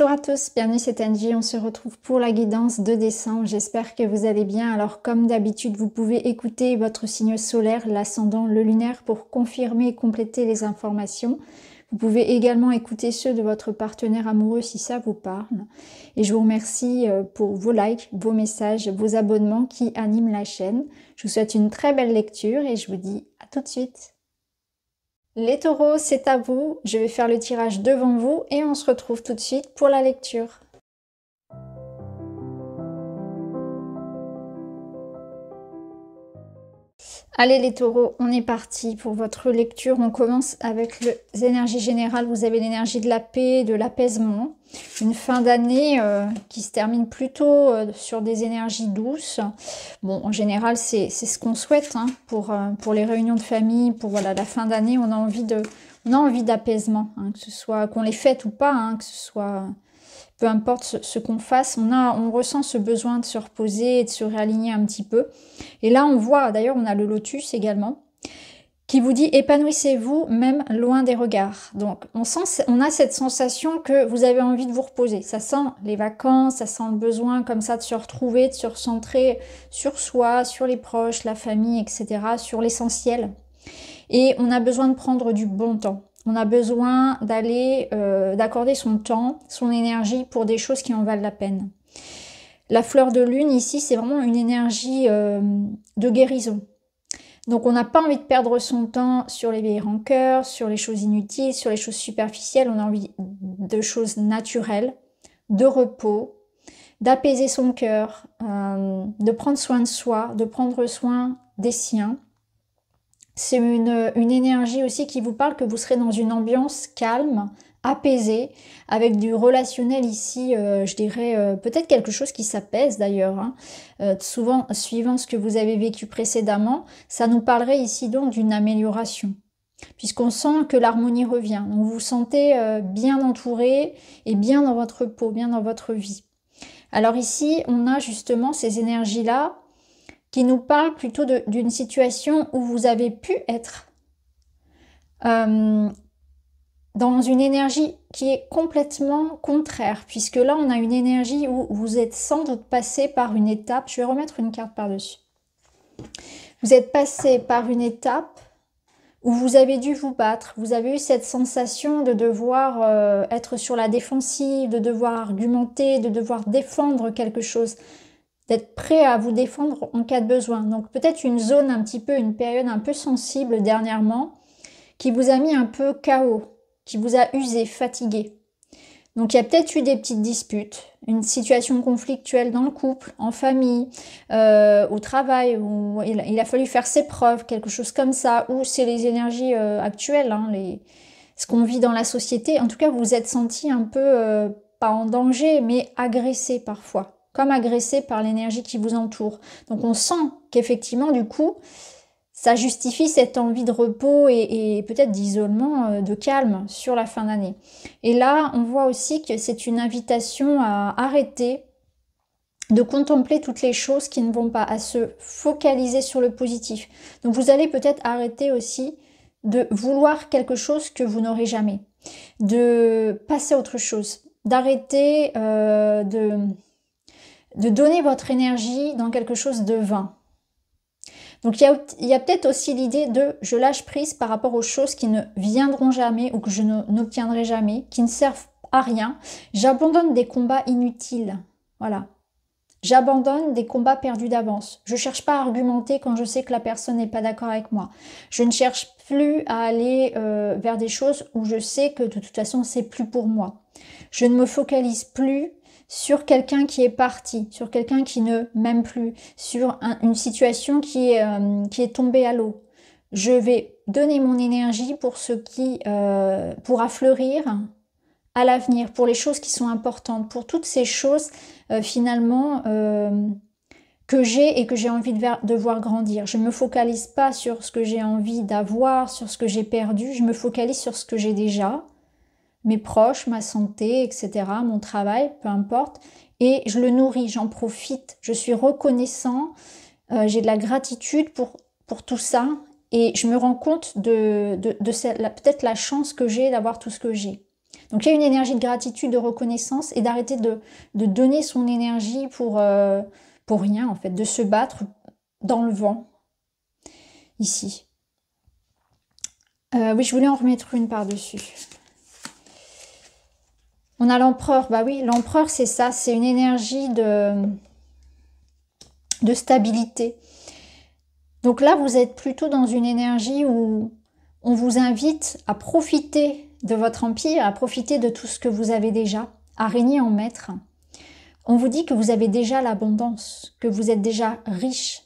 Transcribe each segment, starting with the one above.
Bonjour à tous, bienvenue c'est Angie, on se retrouve pour la guidance de décembre, j'espère que vous allez bien. Alors comme d'habitude, vous pouvez écouter votre signe solaire, l'ascendant, le lunaire pour confirmer et compléter les informations. Vous pouvez également écouter ceux de votre partenaire amoureux si ça vous parle. Et je vous remercie euh, pour vos likes, vos messages, vos abonnements qui animent la chaîne. Je vous souhaite une très belle lecture et je vous dis à tout de suite. Les taureaux, c'est à vous. Je vais faire le tirage devant vous et on se retrouve tout de suite pour la lecture. Allez les taureaux, on est parti pour votre lecture. On commence avec les énergies générales. Vous avez l'énergie de la paix, de l'apaisement. Une fin d'année euh, qui se termine plutôt euh, sur des énergies douces. En général, c'est ce qu'on souhaite hein, pour, euh, pour les réunions de famille. Pour la fin d'année, on a envie d'apaisement, hein, que ce soit qu'on les fête ou pas, hein, que ce soit peu importe ce, qu'on fasse, on, on ressent ce besoin de se reposer et de se réaligner un petit peu. Et là, on voit, d'ailleurs, on a le lotus également, qui vous dit épanouissez-vous même loin des regards. Donc, on, a cette sensation que vous avez envie de vous reposer. Ça sent les vacances, ça sent le besoin comme ça de se retrouver, de se recentrer sur soi, sur les proches, la famille, etc., sur l'essentiel. Et on a besoin de prendre du bon temps. On a besoin d'aller, euh, d'accorder son temps, son énergie pour des choses qui en valent la peine. La fleur de lune ici, c'est vraiment une énergie euh, de guérison. Donc on n'a pas envie de perdre son temps sur les vieilles rancœurs, sur les choses inutiles, sur les choses superficielles. On a envie de choses naturelles, de repos, d'apaiser son cœur, euh, de prendre soin de soi, de prendre soin des siens. C'est une, énergie aussi qui vous parle que vous serez dans une ambiance calme, apaisée, avec du relationnel ici, euh, je dirais euh, peut-être quelque chose qui s'apaise d'ailleurs. Hein. Euh, souvent, suivant ce que vous avez vécu précédemment, ça nous parlerait ici donc d'une amélioration puisqu'on sent que l'harmonie revient. Donc vous vous sentez bien entouré et bien dans votre peau, bien dans votre vie. Alors ici, on a justement ces énergies-là qui nous parle plutôt d'une situation où vous avez pu être dans une énergie qui est complètement contraire, puisque là on a une énergie où vous êtes sans doute passé par une étape, je vais remettre une carte par-dessus. Vous êtes passé par une étape où vous avez dû vous battre, vous avez eu cette sensation de devoir euh, être sur la défensive, de devoir argumenter, de devoir défendre quelque chose d'être prêt à vous défendre en cas de besoin. Donc peut-être une zone un petit peu, une période un peu sensible dernièrement qui vous a mis un peu KO, qui vous a usé, fatigué. Donc il y a peut-être eu des petites disputes, une situation conflictuelle dans le couple, en famille, euh, au travail, où il, a fallu faire ses preuves, quelque chose comme ça, ou c'est les énergies euh, actuelles, hein, ce qu'on vit dans la société. En tout cas, vous vous êtes senti un peu, euh, pas en danger, mais agressé parfois comme agressé par l'énergie qui vous entoure. Donc on sent qu'effectivement, du coup, ça justifie cette envie de repos et, peut-être d'isolement, euh, de calme sur la fin d'année. Et là, on voit aussi que c'est une invitation à arrêter de contempler toutes les choses qui ne vont pas, à se focaliser sur le positif. Donc vous allez peut-être arrêter aussi de vouloir quelque chose que vous n'aurez jamais, de passer à autre chose, d'arrêter euh, de de donner votre énergie dans quelque chose de vain. Donc il y a, peut-être aussi l'idée de je lâche prise par rapport aux choses qui ne viendront jamais ou que je n'obtiendrai jamais, qui ne servent à rien. J'abandonne des combats inutiles. Voilà. J'abandonne des combats perdus d'avance. Je ne cherche pas à argumenter quand je sais que la personne n'est pas d'accord avec moi. Je ne cherche plus à aller euh, vers des choses où je sais que de toute façon c'est plus pour moi. Je ne me focalise plus sur quelqu'un qui est parti, sur quelqu'un qui ne m'aime plus, sur une situation qui est, euh, qui est tombée à l'eau. Je vais donner mon énergie pour ce qui euh, pourra fleurir à l'avenir, pour les choses qui sont importantes, pour toutes ces choses euh, finalement que j'ai et que j'ai envie de, de, voir grandir. Je ne me focalise pas sur ce que j'ai envie d'avoir, sur ce que j'ai perdu, je me focalise sur ce que j'ai déjà mes proches, ma santé, etc., mon travail, peu importe. Et je le nourris, j'en profite, je suis reconnaissant, euh, j'ai de la gratitude pour, pour tout ça et je me rends compte de, de, de peut-être la chance que j'ai d'avoir tout ce que j'ai. Donc il y a une énergie de gratitude, de reconnaissance et d'arrêter de, donner son énergie pour, euh, pour rien en fait, de se battre dans le vent, ici. Euh, oui, je voulais en remettre une par-dessus. On a l'empereur, bah oui, l'empereur c'est ça, c'est une énergie de, de stabilité. Donc là, vous êtes plutôt dans une énergie où on vous invite à profiter de votre empire, à profiter de tout ce que vous avez déjà, à régner en maître. On vous dit que vous avez déjà l'abondance, que vous êtes déjà riche.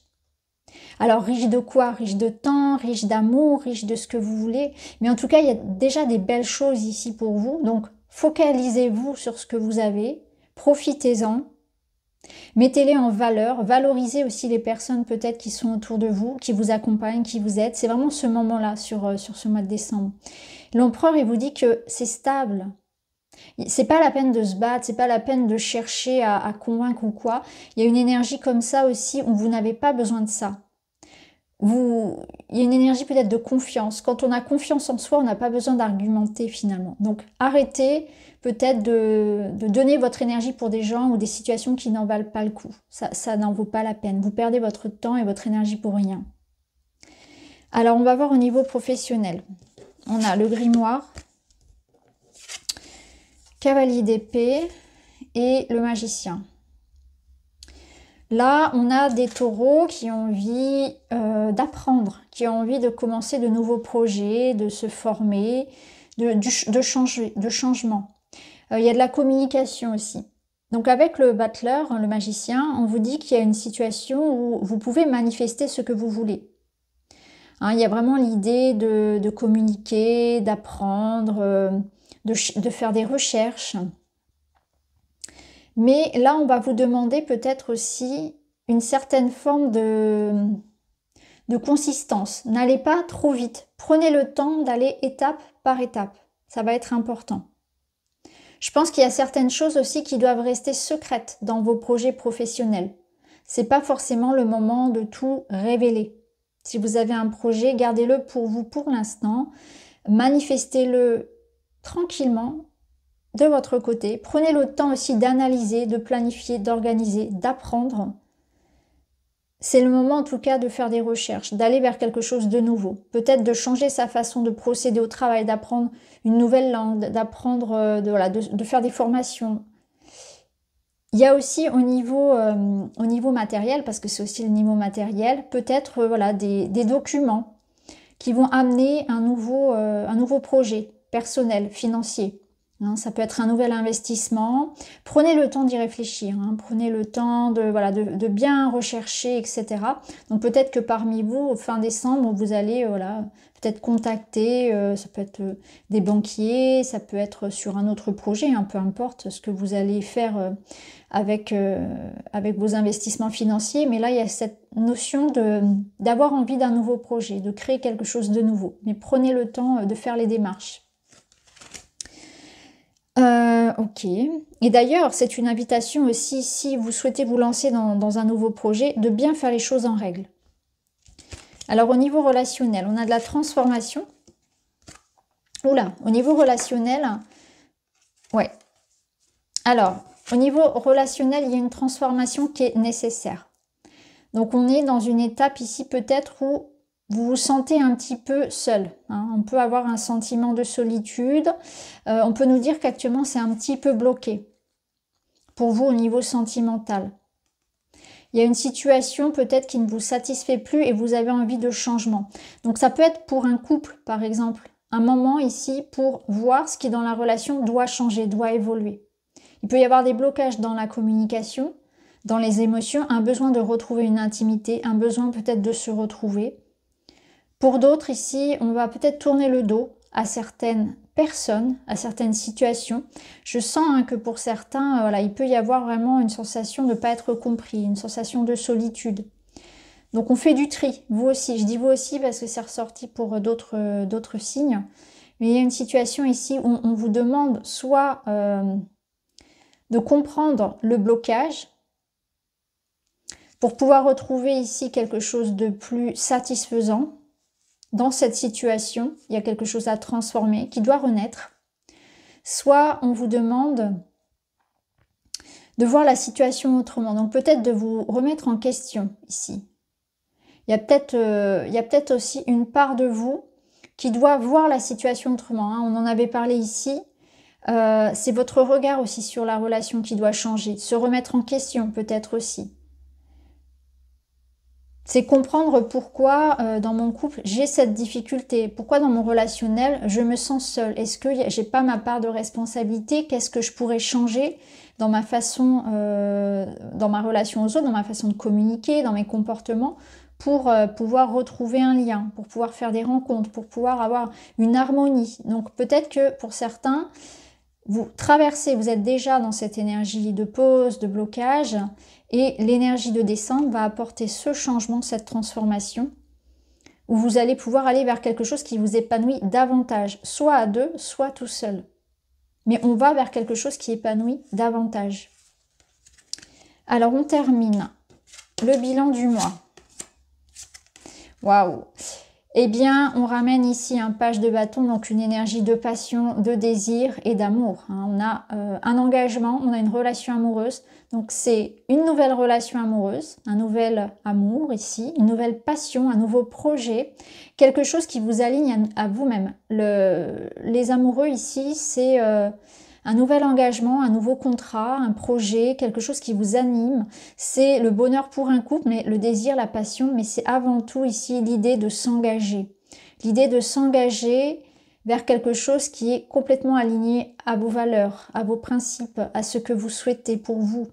Alors riche de quoi? Riche de temps, riche d'amour, riche de ce que vous voulez. Mais en tout cas, il y a déjà des belles choses ici pour vous. Donc focalisez-vous sur ce que vous avez, profitez-en, Mettez-les en valeur, valorisez aussi les personnes peut-être qui sont autour de vous, qui vous accompagnent, qui vous aident. C'est vraiment ce moment-là sur, euh, sur ce mois de décembre. L'empereur, il vous dit que c'est stable. C'est pas la peine de se battre, c'est pas la peine de chercher à, à, convaincre ou quoi. Il y a une énergie comme ça aussi où vous n'avez pas besoin de ça. Il y a une énergie peut-être de confiance. Quand on a confiance en soi, on n'a pas besoin d'argumenter finalement. Donc arrêtez peut-être de, donner votre énergie pour des gens ou des situations qui n'en valent pas le coup. Ça n'en vaut pas la peine. Vous perdez votre temps et votre énergie pour rien. Alors, on va voir au niveau professionnel. On a le grimoire, cavalier d'épée et le magicien. Là, on a des taureaux qui ont envie euh, d'apprendre, qui ont envie de commencer de nouveaux projets, de se former, de, changer, de changement. Euh, il y a de la communication aussi. Donc avec le battleur, le magicien, on vous dit qu'il y a une situation où vous pouvez manifester ce que vous voulez. Hein, il y a vraiment l'idée de, communiquer, d'apprendre, euh, de, faire des recherches. Mais là, on va vous demander peut-être aussi une certaine forme de, de consistance. N'allez pas trop vite. Prenez le temps d'aller étape par étape. Ça va être important. Je pense qu'il y a certaines choses aussi qui doivent rester secrètes dans vos projets professionnels. C'est pas forcément le moment de tout révéler. Si vous avez un projet, gardez-le pour vous pour l'instant. Manifestez-le tranquillement de votre côté. Prenez le temps aussi d'analyser, de planifier, d'organiser, d'apprendre c'est le moment en tout cas de faire des recherches, d'aller vers quelque chose de nouveau. Peut-être de changer sa façon de procéder au travail, d'apprendre une nouvelle langue, d'apprendre, euh, de, de, faire des formations. Il y a aussi au niveau, euh, au niveau matériel, parce que c'est aussi le niveau matériel, peut-être euh, voilà, des, documents qui vont amener un nouveau projet personnel, financier. Ça peut être un nouvel investissement. Prenez le temps d'y réfléchir. Hein. prenez le temps de, voilà, de, bien rechercher, etc. Donc peut-être que parmi vous, fin décembre, vous allez voilà, peut-être contacter, euh, ça peut être euh, des banquiers, ça peut être sur un autre projet, hein, peu importe ce que vous allez faire euh, avec, avec vos investissements financiers. Mais là, il y a cette notion d'avoir envie d'un nouveau projet, de créer quelque chose de nouveau. Mais prenez le temps de faire les démarches. Euh, ok. Et d'ailleurs, c'est une invitation aussi, si vous souhaitez vous lancer dans, un nouveau projet, de bien faire les choses en règle. Alors au niveau relationnel, on a de la transformation. Oula, au niveau relationnel, ouais. Alors, au niveau relationnel, il y a une transformation qui est nécessaire. Donc on est dans une étape ici peut-être où vous vous sentez un petit peu seul. Hein. On peut avoir un sentiment de solitude. Euh, on peut nous dire qu'actuellement c'est un petit peu bloqué pour vous au niveau sentimental. Il y a une situation peut-être qui ne vous satisfait plus et vous avez envie de changement. Donc ça peut être pour un couple par exemple. Un moment ici pour voir ce qui dans la relation doit changer, doit évoluer. Il peut y avoir des blocages dans la communication, dans les émotions, un besoin de retrouver une intimité, un besoin peut-être de se retrouver. Pour d'autres ici, on va peut-être tourner le dos à certaines personnes, à certaines situations. Je sens hein, que pour certains, euh, voilà, il peut y avoir vraiment une sensation de ne pas être compris, une sensation de solitude. Donc on fait du tri, vous aussi. Je dis vous aussi parce que c'est ressorti pour d'autres euh, d'autres signes. Mais il y a une situation ici où on vous demande soit euh, de comprendre le blocage pour pouvoir retrouver ici quelque chose de plus satisfaisant, dans cette situation, il y a quelque chose à transformer qui doit renaître. soit on vous demande de voir la situation autrement. Donc peut-être de vous remettre en question ici. Il y a peut-être euh, aussi une part de vous qui doit voir la situation autrement. Hein. On en avait parlé ici. Euh, c'est votre regard aussi sur la relation qui doit changer, se remettre en question peut-être aussi. C'est comprendre pourquoi euh, dans mon couple j'ai cette difficulté, pourquoi dans mon relationnel je me sens seule? Est-ce que j'ai pas ma part de responsabilité? Qu'est-ce que je pourrais changer dans ma façon, euh, dans ma relation aux autres, dans ma façon de communiquer, dans mes comportements pour euh, pouvoir retrouver un lien, pour pouvoir faire des rencontres, pour pouvoir avoir une harmonie? Donc peut-être que pour certains, vous traversez, vous êtes déjà dans cette énergie de pause, de blocage, et l'énergie de descente va apporter ce changement, cette transformation, où vous allez pouvoir aller vers quelque chose qui vous épanouit davantage, soit à deux, soit tout seul. Mais on va vers quelque chose qui épanouit davantage. Alors on termine le bilan du mois. Waouh eh bien, on ramène ici un page de bâton, donc une énergie de passion, de désir et d'amour. Hein. On a euh, un engagement, on a une relation amoureuse. Donc c'est une nouvelle relation amoureuse, un nouvel amour ici, une nouvelle passion, un nouveau projet, quelque chose qui vous aligne à, vous-même. les amoureux ici, c'est... Euh, un nouvel engagement, un nouveau contrat, un projet, quelque chose qui vous anime. C'est le bonheur pour un couple, mais le désir, la passion, mais c'est avant tout ici l'idée de s'engager. L'idée de s'engager vers quelque chose qui est complètement aligné à vos valeurs, à vos principes, à ce que vous souhaitez pour vous.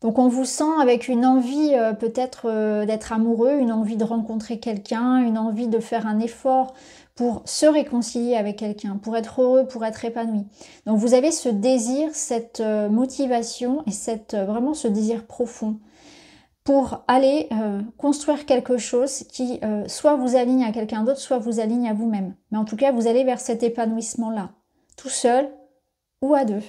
Donc on vous sent avec une envie euh, peut-être euh, d'être amoureux, une envie de rencontrer quelqu'un, une envie de faire un effort pour se réconcilier avec quelqu'un, pour être heureux, pour être épanoui. Donc vous avez ce désir, cette euh, motivation et cette, euh, vraiment ce désir profond pour aller euh, construire quelque chose qui soit vous aligne à quelqu'un d'autre, soit vous aligne à vous-même. Mais en tout cas, vous allez vers cet épanouissement-là, tout seul ou à deux.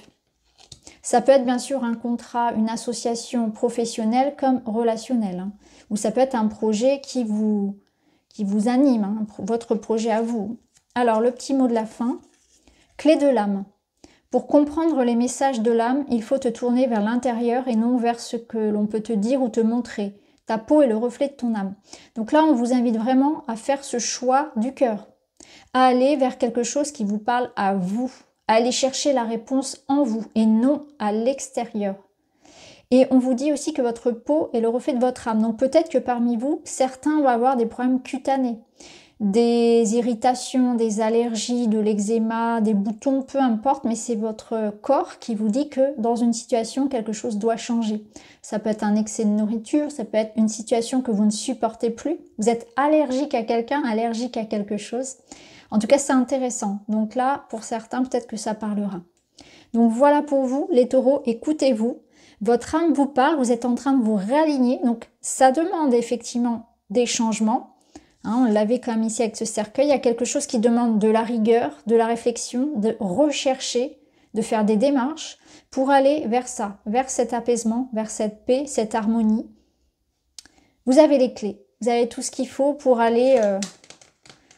Ça peut être bien sûr un contrat, une association professionnelle comme relationnelle, hein, ou ça peut être un projet qui vous, qui vous anime, hein, votre projet à vous. Alors, le petit mot de la fin, clé de l'âme. Pour comprendre les messages de l'âme, il faut te tourner vers l'intérieur et non vers ce que l'on peut te dire ou te montrer. Ta peau est le reflet de ton âme. Donc là, on vous invite vraiment à faire ce choix du cœur, à aller vers quelque chose qui vous parle à vous, à aller chercher la réponse en vous et non à l'extérieur. Et on vous dit aussi que votre peau est le reflet de votre âme. Donc peut-être que parmi vous, certains vont avoir des problèmes cutanés, des irritations, des allergies, de l'eczéma, des boutons, peu importe, mais c'est votre corps qui vous dit que dans une situation, quelque chose doit changer. Ça peut être un excès de nourriture, ça peut être une situation que vous ne supportez plus. Vous êtes allergique à quelqu'un, allergique à quelque chose. En tout cas, c'est intéressant. Donc là, pour certains, peut-être que ça parlera. Donc voilà pour vous, les taureaux, écoutez-vous. Votre âme vous parle, vous êtes en train de vous réaligner. Donc ça demande effectivement des changements. Hein, on l'avait comme ici avec ce cercueil. Il y a quelque chose qui demande de la rigueur, de la réflexion, de rechercher, de faire des démarches pour aller vers ça, vers cet apaisement, vers cette paix, cette harmonie. Vous avez les clés. Vous avez tout ce qu'il faut pour aller euh,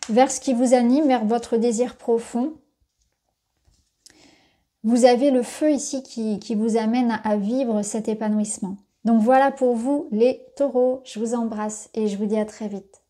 vers ce qui vous anime, vers votre désir profond. Vous avez le feu ici qui, vous amène à vivre cet épanouissement. Donc voilà pour vous les taureaux. Je vous embrasse et je vous dis à très vite.